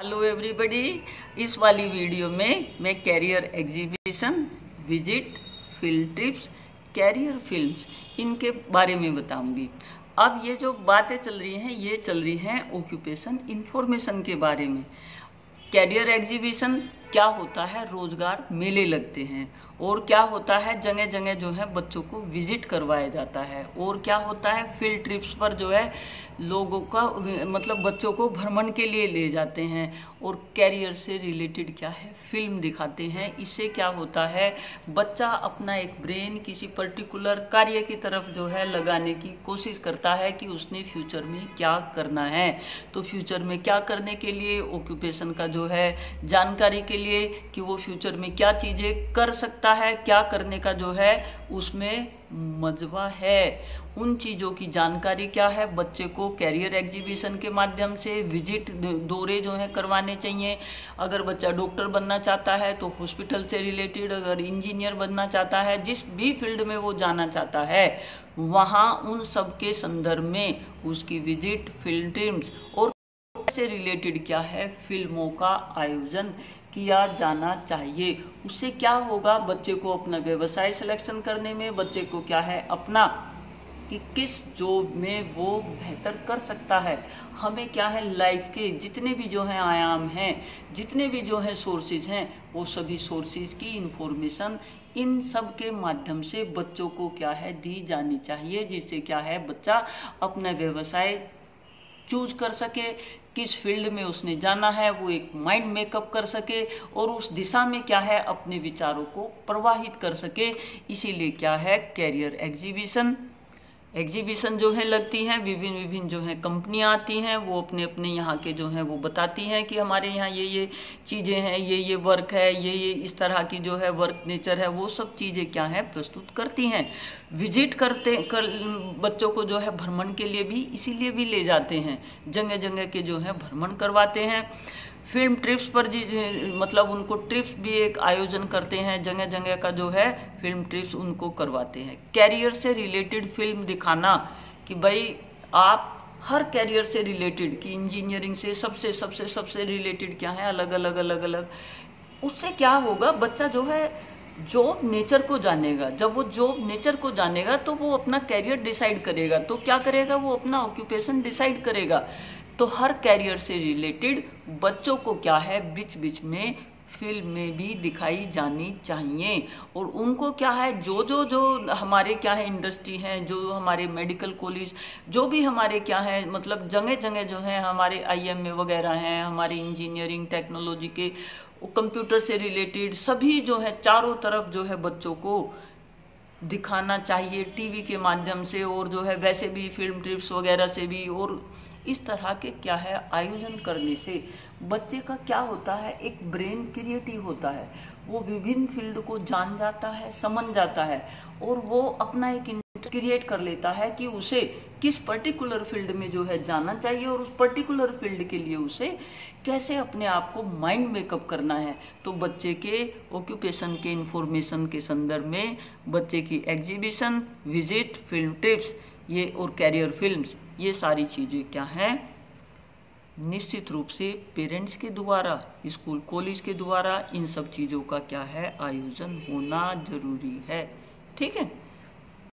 Hello everybody इस वाली video में मैं career exhibition visit field trips career films इनके बारे में बताऊँगी। अब ये जो बातें चल रही हैं, ये चल रही हैं ऑक्यूपेशन इन्फॉर्मेशन के बारे में। कैरियर एग्जीबिशन क्या होता है, रोज़गार मेले लगते हैं। और क्या होता है जगह जगह जो है बच्चों को विज़िट करवाया जाता है। और क्या होता है फ़ील्ड ट्रिप्स पर जो है लोगों का मतलब बच्चों को भ्रमण के लिए ले जाते हैं। और कैरियर से रिलेटेड क्या है फ़िल्म दिखाते हैं। इससे क्या होता है, बच्चा अपना एक ब्रेन किसी पर्टिकुलर कार्य की तरफ़ जो है लगाने की कोशिश करता है कि उसने फ्यूचर में क्या करना है। तो फ्यूचर में क्या करने के लिए ऑक्यूपेशन का जो है, जानकारी के लिए कि वो फ्यूचर में क्या चीज़ें कर सकता है, क्या करने का जो है, उसमें मजबा है। उन चीज़ों की जानकारी क्या है? बच्चे को कैरियर एग्जीबिशन के माध्यम से विज़िट दौरे जो है करवाने चाहिए। अगर बच्चा डॉक्टर बनना चाहता है तो हॉस्पिटल से रिलेटेड अगर इंजीनियर बनना चाहता है, जिस भी फ़ील्ड में वो जाना चाहता है, वहाँ उन सब के संदर्भ में उसकी विज़िट फ़ील्ड टीम्स और से रिलेटेड क्या है? फ़िल्मों का आयोजन किया जाना चाहिए। उससे क्या होगा? बच्चे को अपना व्यवसाय सिलेक्शन करने में, बच्चे को क्या है? अपना कि किस जॉब में वो बेहतर कर सकता है। हमें क्या है? लाइफ के जितने भी जो है आयाम हैं, जितने भी जो है सोर्सेज हैं, वो सभी सोर्सेज की इंफॉर्मेशन इन सब के माध्यम से बच्चों को क्या है? दी जानी चाहिए। जिससे क्या है? बच्चा अपना व्यवसाय चूज़ कर सके। किस फ़ील्ड में उसने जाना है, वो एक माइंड मेकअप कर सके और उस दिशा में क्या है, अपने विचारों को प्रवाहित कर सके। इसीलिए क्या है कैरियर एग्जीबिशन एग्जीबिशन जो है लगती हैं, विभिन्न विभिन्न जो है कंपनियाँ आती हैं, वो अपने अपने यहाँ के जो है वो बताती हैं कि हमारे यहाँ ये ये चीज़ें हैं, ये ये वर्क है, ये ये इस तरह की जो है वर्क नेचर है, वो सब चीज़ें क्या है प्रस्तुत करती हैं। विज़िट करते कर बच्चों को जो है भ्रमण के लिए भी, इसीलिए भी ले जाते हैं। जगह जगह के जो है भ्रमण करवाते हैं। फ़िल्म ट्रिप्स पर जी मतलब उनको ट्रिप्स भी एक आयोजन करते हैं जगह जगह का जो है, फ़िल्म ट्रिप्स उनको करवाते हैं। कैरियर से रिलेटेड फ़िल्म दिखाना कि भाई, आप हर कैरियर से रिलेटेड कि इंजीनियरिंग से, सबसे सबसे सबसे रिलेटेड क्या है अलग अलग अलग अलग उससे क्या होगा, बच्चा जो है जॉब नेचर को जानेगा, जब वो जॉब नेचर को जानेगा तो वो अपना कैरियर डिसाइड करेगा। तो क्या करेगा? वो अपना ऑक्यूपेशन डिसाइड करेगा। तो हर कैरियर से रिलेटेड बच्चों को क्या है? बीच बीच में फ़िल्म में भी दिखाई जानी चाहिए। और उनको क्या है, जो जो जो हमारे क्या है इंडस्ट्री हैं, जो हमारे मेडिकल कॉलेज, जो भी हमारे क्या है मतलब जगह जगह जो है, हमारे आईएमए वगैरह हैं, हमारे इंजीनियरिंग, टेक्नोलॉजी के कंप्यूटर से रिलेटेड सभी जो है, चारों तरफ़ जो है बच्चों को दिखाना चाहिए टीवी के माध्यम से और जो है वैसे भी फ़िल्म ट्रिप्स वगैरह से भी और इस तरह के क्या है आयोजन करने से बच्चे का क्या होता है? एक ब्रेन क्रिएटिव होता है। वो विभिन्न फ़ील्ड को जान जाता है, समझ जाता है और वो अपना एक क्रिएट कर लेता है कि उसे किस पर्टिकुलर फ़ील्ड में जो है जाना चाहिए और उस पर्टिकुलर फ़ील्ड के लिए उसे कैसे अपने आप को माइंड मेकअप करना है। तो बच्चे के ऑक्यूपेशन के इंफॉर्मेशन के संदर्भ में बच्चे की एग्जीबिशन विज़िट फ़िल्म ट्रिप्स ये और कैरियर फिल्म्स ये सारी चीज़ें क्या हैं? निश्चित रूप से पेरेंट्स के द्वारा स्कूल कॉलेज के द्वारा इन सब चीज़ों का क्या है? आयोजन होना ज़रूरी है। ठीक है?